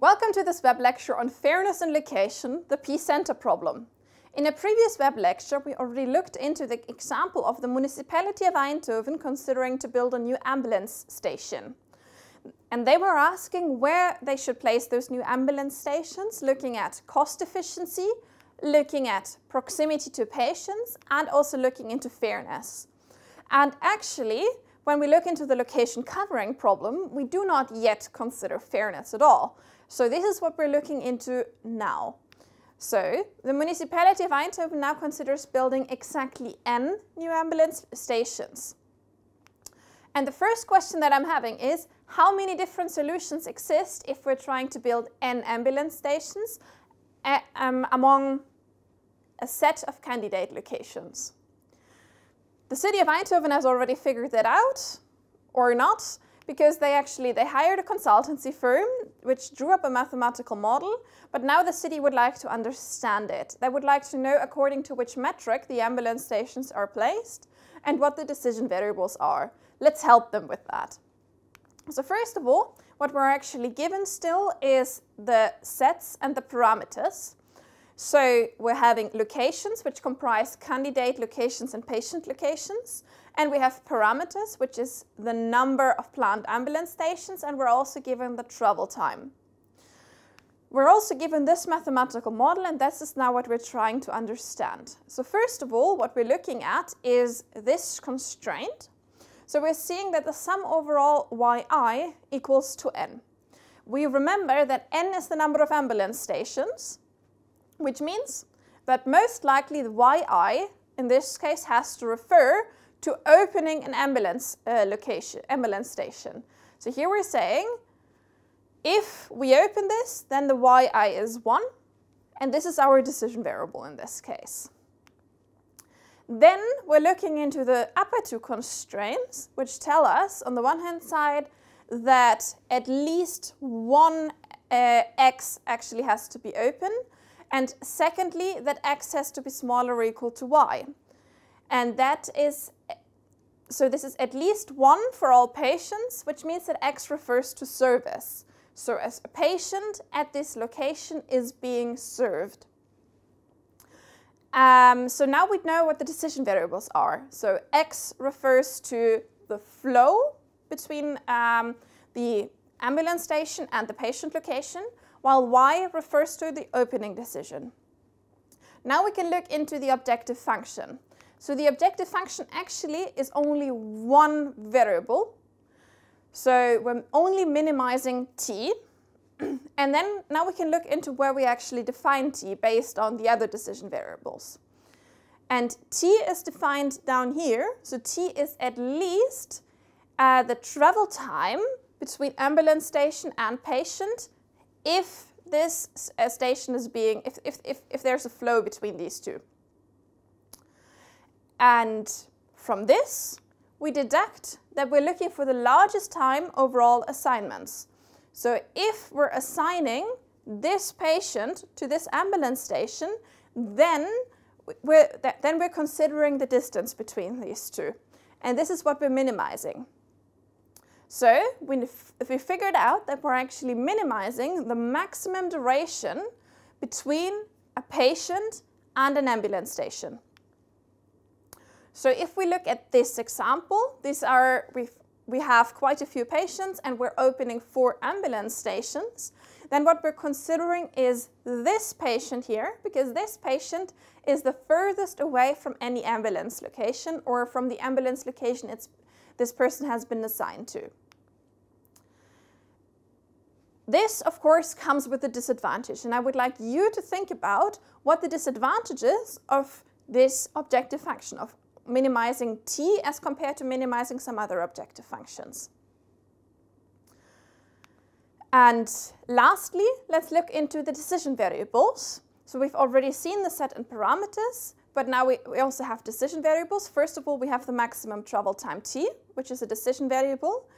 Welcome to this web lecture on fairness and location, the P-center problem. In a previous web lecture, we already looked into the example of the municipality of Eindhoven considering to build a new ambulance station. And they were asking where they should place those new ambulance stations, looking at cost efficiency, looking at proximity to patients, and also looking into fairness. And actually, when we look into the location covering problem, we do not yet consider fairness at all. So this is what we're looking into now. So the municipality of Eindhoven now considers building exactly n new ambulance stations. And the first question that I'm having is, how many different solutions exist if we're trying to build n ambulance stations uh, um, among a set of candidate locations? The city of Eindhoven has already figured that out, or not, because they actually they hired a consultancy firm which drew up a mathematical model, but now the city would like to understand it. They would like to know according to which metric the ambulance stations are placed and what the decision variables are. Let's help them with that. So first of all, what we're actually given still is the sets and the parameters. So we're having locations, which comprise candidate locations and patient locations. And we have parameters, which is the number of planned ambulance stations, and we're also given the travel time. We're also given this mathematical model, and this is now what we're trying to understand. So first of all, what we're looking at is this constraint. So we're seeing that the sum overall yi equals to n. We remember that n is the number of ambulance stations, which means that most likely the yi in this case has to refer to opening an ambulance uh, location, ambulance station. So here we're saying if we open this, then the yi is 1, and this is our decision variable in this case. Then we're looking into the upper two constraints, which tell us, on the one hand side, that at least one uh, x actually has to be open, and secondly, that x has to be smaller or equal to y. And that is, so this is at least one for all patients, which means that x refers to service. So as a patient at this location is being served. Um, so now we know what the decision variables are. So x refers to the flow between um, the ambulance station and the patient location, while y refers to the opening decision. Now we can look into the objective function. So the objective function actually is only one variable. So we're only minimizing t, and then now we can look into where we actually define t based on the other decision variables. And t is defined down here. So t is at least uh, the travel time between ambulance station and patient if this station is being, if, if, if, if there's a flow between these two. And from this, we deduct that we're looking for the largest time overall assignments. So if we're assigning this patient to this ambulance station, then we're, then we're considering the distance between these two. And this is what we're minimizing. So we, we figured out that we're actually minimizing the maximum duration between a patient and an ambulance station. So if we look at this example, these are, we have quite a few patients and we're opening four ambulance stations, then what we're considering is this patient here, because this patient is the furthest away from any ambulance location or from the ambulance location it's, this person has been assigned to. This, of course, comes with a disadvantage, and I would like you to think about what the disadvantages of this objective function, of minimizing t as compared to minimizing some other objective functions. And lastly, let's look into the decision variables. So we've already seen the set and parameters, but now we, we also have decision variables. First of all, we have the maximum travel time t, which is a decision variable.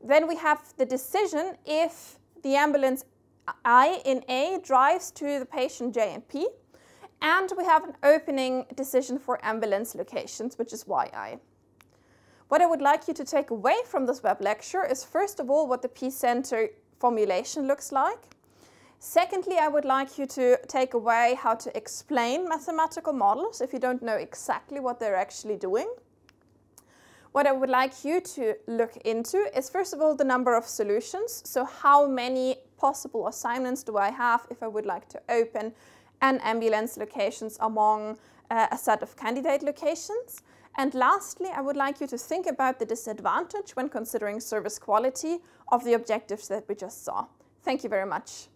Then we have the decision if the ambulance uh, I in A drives to the patient J and P. And we have an opening decision for ambulance locations, which is YI. What I would like you to take away from this web lecture is first of all what the P-center formulation looks like. Secondly, I would like you to take away how to explain mathematical models if you don't know exactly what they're actually doing. What I would like you to look into is first of all the number of solutions. So how many possible assignments do I have if I would like to open an ambulance locations among uh, a set of candidate locations. And lastly, I would like you to think about the disadvantage when considering service quality of the objectives that we just saw. Thank you very much.